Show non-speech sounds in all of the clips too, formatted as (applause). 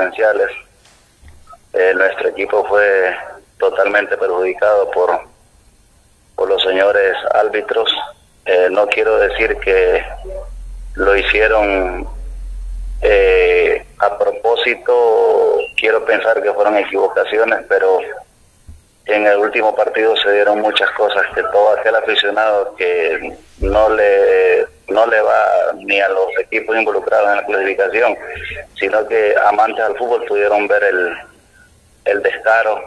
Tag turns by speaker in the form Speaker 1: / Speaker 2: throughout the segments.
Speaker 1: asistenciales. Eh, nuestro equipo fue totalmente perjudicado por, por los señores árbitros. Eh, no quiero decir que lo hicieron eh, a propósito, quiero pensar que fueron equivocaciones, pero en el último partido se dieron muchas cosas que todo aquel aficionado que no le no le va ni a los equipos involucrados en la clasificación, sino que amantes al fútbol pudieron ver el, el descaro,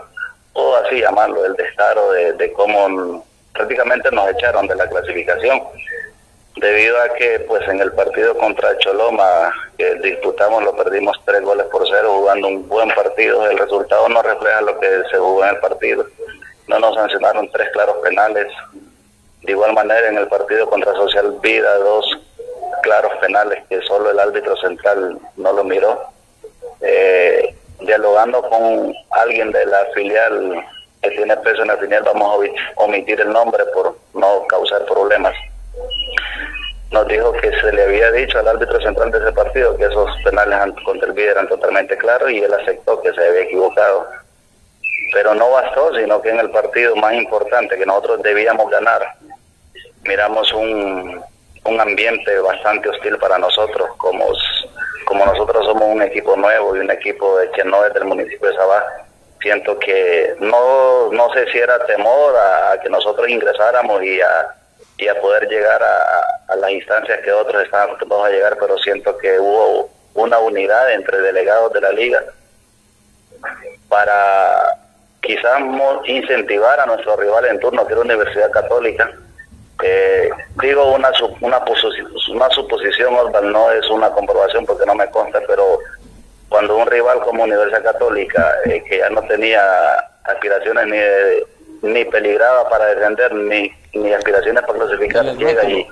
Speaker 1: o así llamarlo, el descaro de, de cómo prácticamente nos echaron de la clasificación debido a que pues en el partido contra Choloma que disputamos lo perdimos tres goles por cero jugando un buen partido el resultado no refleja lo que se jugó en el partido. No nos sancionaron tres claros penales de igual manera en el partido contra Social Vida dos claros penales que solo el árbitro central no lo miró eh, dialogando con alguien de la filial que tiene peso en la filial vamos a omitir el nombre por no causar problemas nos dijo que se le había dicho al árbitro central de ese partido que esos penales contra el eran totalmente claros y él aceptó que se había equivocado. Pero no bastó, sino que en el partido más importante que nosotros debíamos ganar, miramos un, un ambiente bastante hostil para nosotros, como, como nosotros somos un equipo nuevo y un equipo de que no es del municipio de Sabá. Siento que no, no sé si era temor a que nosotros ingresáramos y a y a poder llegar a, las instancias que otros estaban acostumbrados a llegar, pero siento que hubo una unidad entre delegados de la liga para quizás incentivar a nuestro rival en turno, que es la Universidad Católica. Digo una, una, una suposición, no es una comprobación porque no me consta, pero cuando un rival como Universidad Católica, eh, que ya no tenía aspiraciones ni de ni peligraba para defender, ni, ni aspiraciones para clasificar, llega y,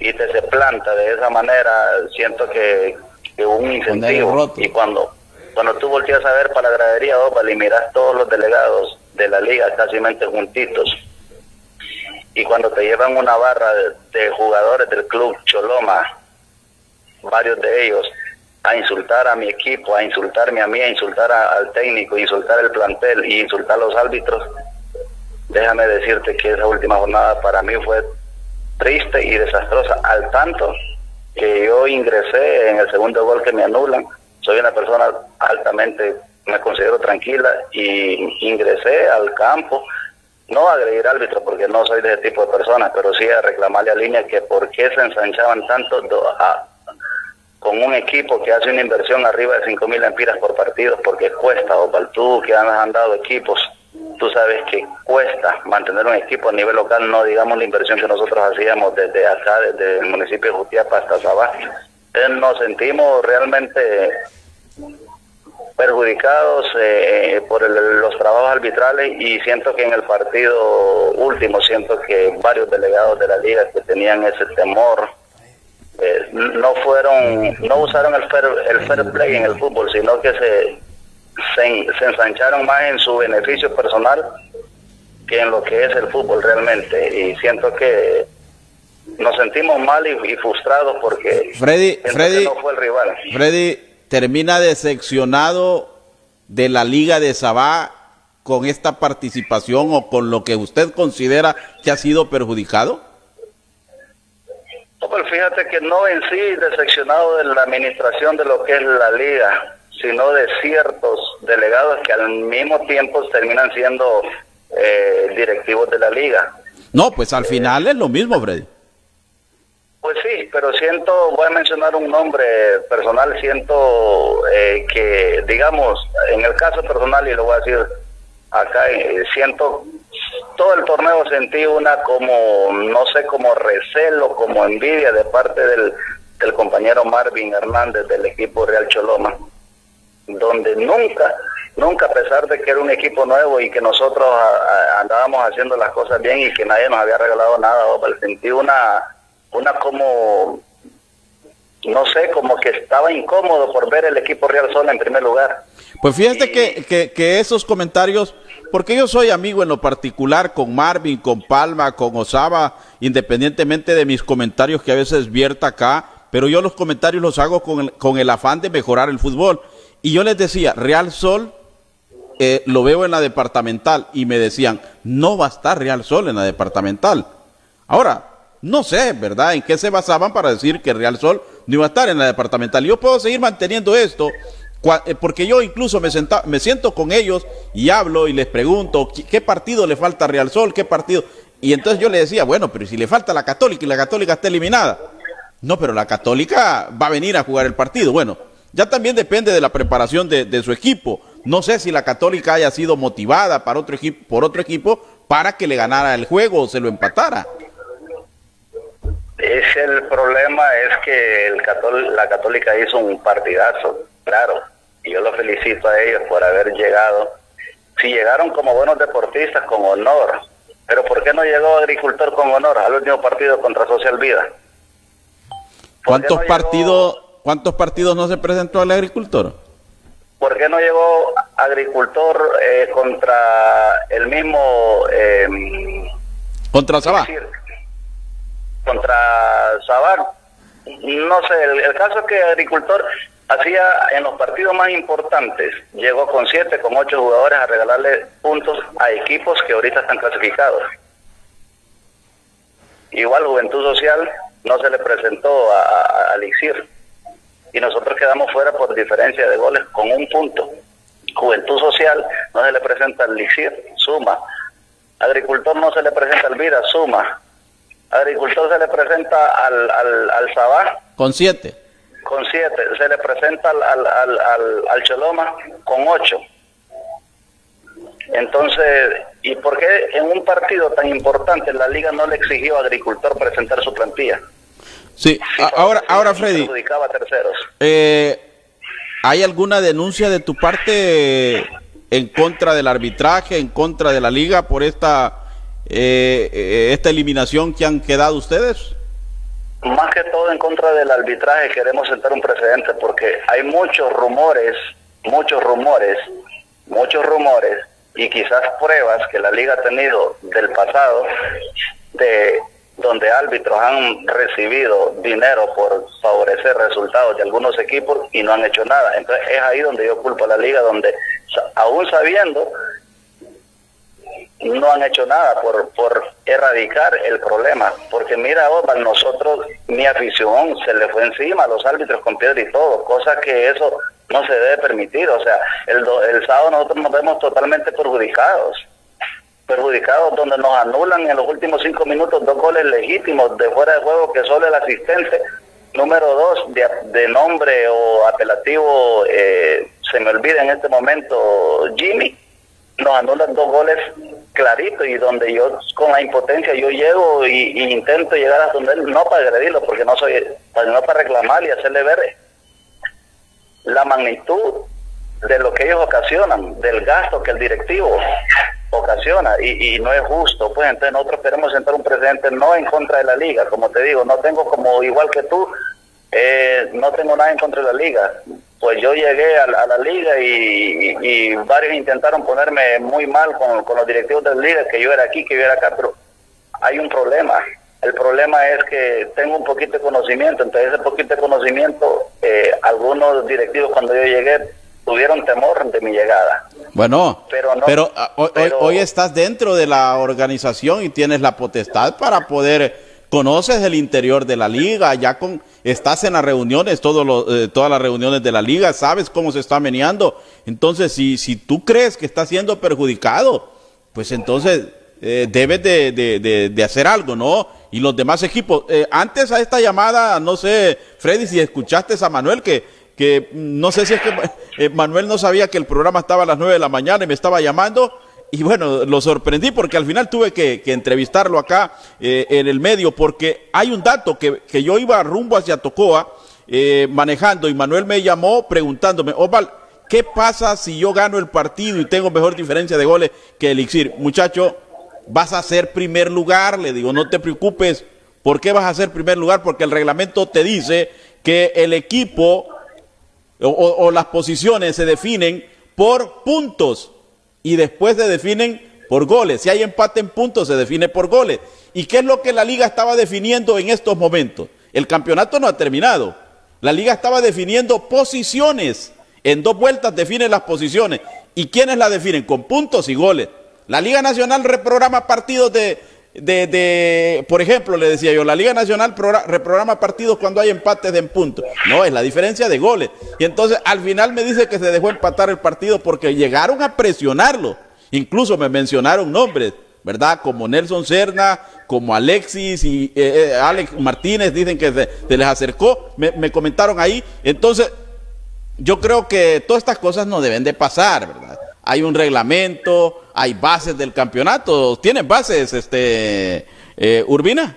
Speaker 1: y te se planta de esa manera, siento que, que un incentivo. Y cuando, cuando tú volteas a ver para la gradería Opal y miras todos los delegados de la liga casi juntitos, y cuando te llevan una barra de, jugadores del club Choloma, varios de ellos, a insultar a mi equipo, a insultarme a mí, a insultar al técnico, insultar el plantel y insultar a los árbitros, déjame decirte que esa última jornada para mí fue triste y desastrosa, al tanto que yo ingresé en el segundo gol que me anulan. Soy una persona altamente, me considero tranquila y ingresé al campo, no agredir árbitro porque no soy de ese tipo de personas, pero sí a reclamarle a línea que por qué se ensanchaban tanto con un equipo que hace una inversión arriba de 5 mil empiras por partido, porque cuesta, o para tú que han andado equipos tú sabes que cuesta mantener un equipo a nivel local, no digamos la inversión que nosotros hacíamos desde acá, desde el municipio de Jutiapa hasta Sabá. Nos sentimos realmente perjudicados eh, por los trabajos arbitrales y siento que en el partido último, siento que varios delegados de la liga que tenían ese temor, eh, no fueron, no usaron el fair, el fair play en el fútbol, sino que se se, ensancharon más en su beneficio personal que en lo que es el fútbol realmente. Y siento que nos sentimos mal y, frustrados porque
Speaker 2: Freddy, Freddy,
Speaker 1: no fue el rival.
Speaker 2: Freddy termina decepcionado de la Liga de Sabá con esta participación o con lo que usted considera que ha sido perjudicado?
Speaker 1: No, pues fíjate que no en sí decepcionado de la administración de lo que es la liga, sino de ciertos delegados que al mismo tiempo terminan siendo eh, directivos de la liga.
Speaker 2: No, pues al final es lo mismo, Freddy.
Speaker 1: Pues sí, pero siento, voy a mencionar un nombre personal, siento eh, que, digamos, en el caso personal, y lo voy a decir acá, eh, siento, todo el torneo sentí una como, no sé, como recelo, como envidia de parte del, del compañero Marvin Hernández del equipo Real Choloma donde nunca, nunca a pesar de que era un equipo nuevo y que nosotros andábamos haciendo las cosas bien y que nadie nos había regalado nada, sentí una, una como, no sé, como que estaba incómodo por ver el equipo Real Sol en primer lugar.
Speaker 2: Pues fíjate que, que, que esos comentarios, porque yo soy amigo en lo particular con Marvin, con Palma, con Osaba, independientemente de mis comentarios que a veces vierta acá, pero yo los comentarios los hago con el, con el afán de mejorar el fútbol. Y yo les decía, Real Sol eh, lo veo en la departamental y me decían, no va a estar Real Sol en la departamental. Ahora, no sé, ¿verdad? ¿En qué se basaban para decir que Real Sol no iba a estar en la departamental? Yo puedo seguir manteniendo esto eh, porque yo incluso me, me siento con ellos y hablo y les pregunto ¿qué, partido le falta a Real Sol, qué partido. Y entonces yo le decía, bueno, pero si le falta la Católica y la Católica está eliminada. No, pero la Católica va a venir a jugar el partido. Bueno, ya también depende de la preparación de, su equipo. No sé si la Católica haya sido motivada para otro por otro equipo para que le ganara el juego o se lo empatara.
Speaker 1: El problema, es que el la Católica hizo un partidazo, claro y yo los felicito a ellos por haber llegado. Si llegaron como buenos deportistas, con honor, pero ¿por qué no llegó Agricultor con honor al último partido contra Social Vida?
Speaker 2: ¿Cuántos partidos cuántos partidos no se presentó al Agricultor?
Speaker 1: ¿Por qué no llegó Agricultor eh, contra el mismo... Eh,
Speaker 2: ¿Contra Sabá?
Speaker 1: Contra Sabá. No sé, el caso es que Agricultor hacía en los partidos más importantes, llegó con siete, con ocho jugadores a regalarle puntos a equipos que ahorita están clasificados. Igual Juventud Social no se le presentó a, a Elixir y nosotros quedamos fuera por diferencia de goles con un punto. Juventud Social no se le presenta al Elixir, suma. Agricultor no se le presenta al Vida, suma. Agricultor se le presenta al, al, al Sabá.
Speaker 2: Con siete
Speaker 1: con siete, se le presenta al, al, al, al Choloma con ocho. Entonces, ¿y por qué en un partido tan importante la liga no le exigió a Agricultor presentar su plantilla?
Speaker 2: Sí, ahora, ahora Freddy, Eh, ¿hay alguna denuncia de tu parte en contra del arbitraje, en contra de la liga por esta, eh, eh esta eliminación que han quedado ustedes?
Speaker 1: más que todo en contra del arbitraje queremos sentar un precedente porque hay muchos rumores, muchos rumores, muchos rumores y quizás pruebas que la liga ha tenido del pasado de donde árbitros han recibido dinero por favorecer resultados de algunos equipos y no han hecho nada. Entonces es ahí donde yo culpo a la liga, donde aún sabiendo no han hecho nada por, por erradicar el problema. Porque mira, Osval, nosotros, mi afición se le fue encima a los árbitros con piedra y todo, cosa que eso no se debe permitir. O sea, el, el sábado nosotros nos vemos totalmente perjudicados. Perjudicados donde nos anulan en los últimos cinco minutos dos goles legítimos de fuera de juego que solo el asistente número dos de, de nombre o apelativo, eh, se me olvida en este momento, Jimmy, nos anulan dos goles clarito y donde yo con la impotencia yo llego y, intento llegar hasta donde él, no para agredirlo, porque no soy, no para reclamar y hacerle ver la magnitud de lo que ellos ocasionan, del gasto que el directivo ocasiona y, no es justo, pues. Entonces nosotros queremos sentar un precedente no en contra de la liga, como te digo, no tengo como igual que tú, eh, no tengo nada en contra de la liga, pues yo llegué a, la liga y, varios intentaron ponerme muy mal con, los directivos de la liga, que yo era aquí, que yo era acá, pero hay un problema. El problema es que tengo un poquito de conocimiento, entonces ese poquito de conocimiento, eh, algunos directivos cuando yo llegué tuvieron temor de mi llegada.
Speaker 2: Bueno, pero, pero, ah, hoy estás dentro de la organización y tienes la potestad para poder conoces el interior de la liga, ya con, estás en las reuniones, eh, todas las reuniones de la liga, sabes cómo se está meneando. Entonces, si, tú crees que está siendo perjudicado, pues entonces eh, debes de, hacer algo, ¿no? Y los demás equipos. Eh, antes a esta llamada, no sé, Freddy, si escuchaste a Manuel, que, que no sé si es que (laughs) Manuel no sabía que el programa estaba a las nueve de la mañana y me estaba llamando y bueno, lo sorprendí porque al final tuve que, entrevistarlo acá eh, en el medio porque hay un dato que, yo iba rumbo hacia Tocoa eh, manejando y Manuel me llamó preguntándome, Osval, ¿qué pasa si yo gano el partido y tengo mejor diferencia de goles que Elixir? Muchacho, vas a ser primer lugar, le digo, no te preocupes. ¿Por qué vas a ser primer lugar? Porque el reglamento te dice que el equipo o las posiciones se definen por puntos y después se definen por goles. Si hay empate en puntos, se define por goles. ¿Y qué es lo que la liga estaba definiendo en estos momentos? El campeonato no ha terminado. La liga estaba definiendo posiciones En dos vueltas definen las posiciones. ¿Y quiénes la definen? Con puntos y goles. La Liga Nacional reprograma partidos de, de, por ejemplo, le decía yo, la Liga Nacional reprograma partidos cuando hay empates de en punto. No, es la diferencia de goles. Y entonces al final me dice que se dejó empatar el partido porque llegaron a presionarlo. Incluso me mencionaron nombres, ¿verdad? Como Nelson Cerna, como Alexis y eh, eh, Alex Martínez, dicen que se, les acercó, me, me comentaron ahí. Entonces, yo creo que todas estas cosas no deben de pasar, ¿verdad? Hay un reglamento, hay bases del campeonato. ¿Tienen bases, este, eh, Urbina?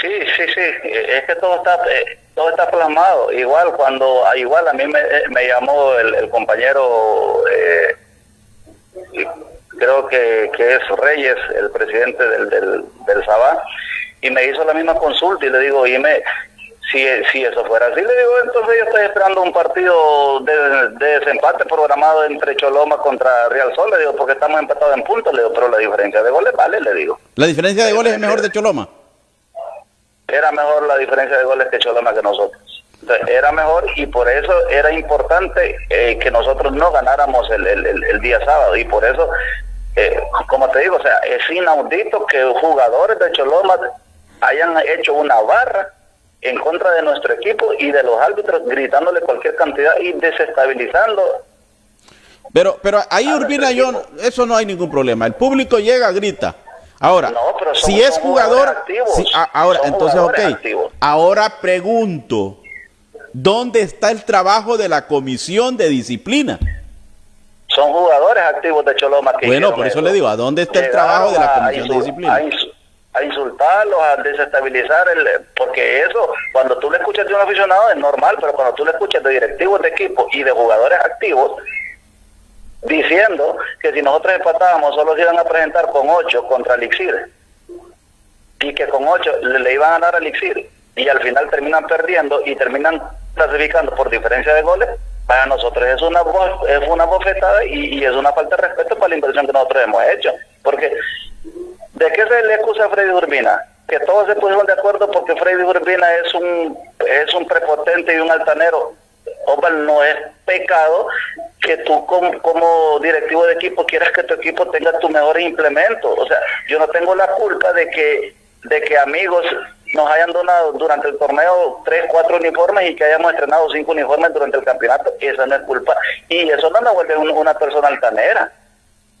Speaker 1: Sí, sí, sí. Es que todo está, eh, todo está plasmado. Igual cuando, igual a mí me, me llamó el, compañero, eh, creo que, que, es Reyes, el presidente del, del, del Sabá, y me hizo la misma consulta y le digo, y me, si, si eso fuera así, le digo, entonces yo estoy esperando un partido de, desempate programado entre Choloma contra Real Sol, le digo, porque estamos empatados en puntos, le digo, pero la diferencia de goles vale, le digo.
Speaker 2: ¿La diferencia de goles es mejor de Choloma?
Speaker 1: Era mejor la diferencia de goles que Choloma que nosotros. era mejor y por eso era importante eh, que nosotros no ganáramos el, el, día sábado y por eso, eh, como te digo, o sea, es inaudito que jugadores de Choloma hayan hecho una barra en contra de nuestro equipo y de los árbitros gritándole cualquier cantidad y desestabilizando.
Speaker 2: Pero, pero ahí Urbina, yo, eso no hay ningún problema. El público llega, grita. Ahora, si es jugador, ahora, entonces, ok. Ahora pregunto, ¿dónde está el trabajo de la comisión de disciplina?
Speaker 1: Son jugadores activos de Choloma.
Speaker 2: Que bueno, por eso le digo, ¿a dónde está el trabajo de la comisión de disciplina?
Speaker 1: A insultarlos, a desestabilizar, el, porque eso, cuando tú le escuchas de un aficionado es normal, pero cuando tú le escuchas de directivos de equipo y de jugadores activos, diciendo que si nosotros empatábamos solo se iban a presentar con ocho contra Elixir, y que con ocho le, iban a dar a Elixir, y al final terminan perdiendo y terminan clasificando por diferencia de goles, para nosotros es una es una bofetada y, y es una falta de respeto para la inversión que nosotros hemos hecho, porque ¿De qué se le acusa a Freddy Urbina? Que todos se pusieron de acuerdo porque Freddy Urbina es un, es un prepotente y un altanero. Hombre, no es pecado que tú como, directivo de equipo quieras que tu equipo tenga tus mejores implementos. O sea, yo no tengo la culpa de que, de que amigos nos hayan donado durante el torneo tres, cuatro uniformes y que hayamos estrenado cinco uniformes durante el campeonato. Esa no es culpa. Y eso no me vuelve una persona altanera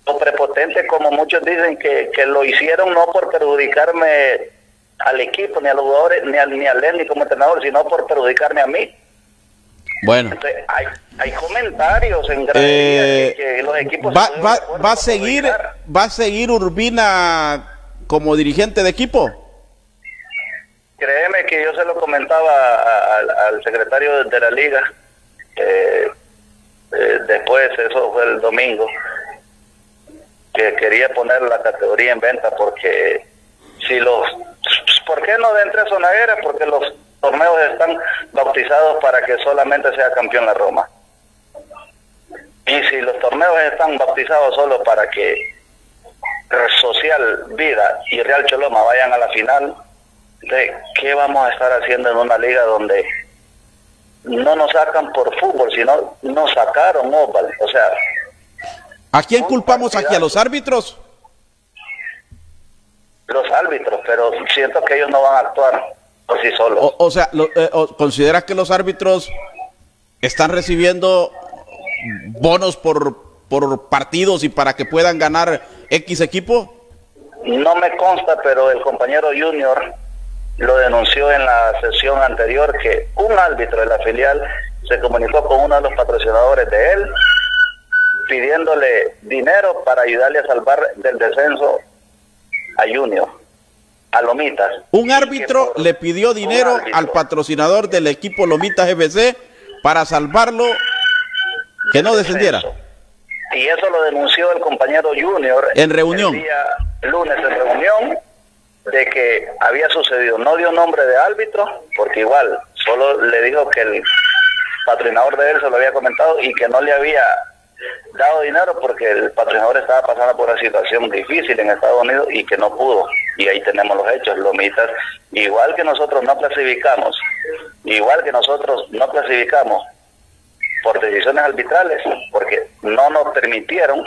Speaker 1: o prepotente como muchos dicen que, que lo hicieron no por perjudicarme al equipo, ni a los jugadores, ni, al, ni a ni como entrenador, sino por perjudicarme a mí.
Speaker 2: Bueno.
Speaker 1: hay, hay comentarios en
Speaker 2: eh, que, los equipos va, va, va a seguir va a seguir Urbina como dirigente de equipo.
Speaker 1: Créeme que yo se lo comentaba al, secretario de la liga. Eh, eh, después, eso fue el domingo que quería poner la categoría en venta porque si los ¿por qué no de entre era Porque los torneos están bautizados para que solamente sea campeón la Roma. Y si los torneos están bautizados solo para que Social Vida y Real Choloma vayan a la final, ¿de qué vamos a estar haciendo en una liga donde no nos sacan por fútbol, sino nos sacaron óval? O sea,
Speaker 2: ¿A quién culpamos aquí? ¿A los árbitros?
Speaker 1: Los árbitros, pero siento que ellos no van a actuar por sí solos.
Speaker 2: O, sea, eh, ¿consideras que los árbitros están recibiendo bonos por, por partidos y para que puedan ganar X equipo?
Speaker 1: No me consta, pero el compañero Junior lo denunció en la sesión anterior que un árbitro de la filial se comunicó con uno de los patrocinadores de él pidiéndole dinero para ayudarle a salvar del descenso a Junior, a Lomitas.
Speaker 2: Un árbitro le pidió dinero al patrocinador del equipo Lomitas FC para salvarlo que no descendiera.
Speaker 1: Y eso lo denunció el compañero Junior
Speaker 2: en reunión.
Speaker 1: El día lunes en reunión de que había sucedido. No dio nombre de árbitro, porque igual solo le dijo que el patrocinador de él se lo había comentado y que no le había dado dinero porque el patrocinador estaba pasando por una situación difícil en Estados Unidos y que no pudo. Y ahí tenemos los hechos, Lomitas, igual que nosotros no clasificamos, igual que nosotros no clasificamos por decisiones arbitrales, porque no nos permitieron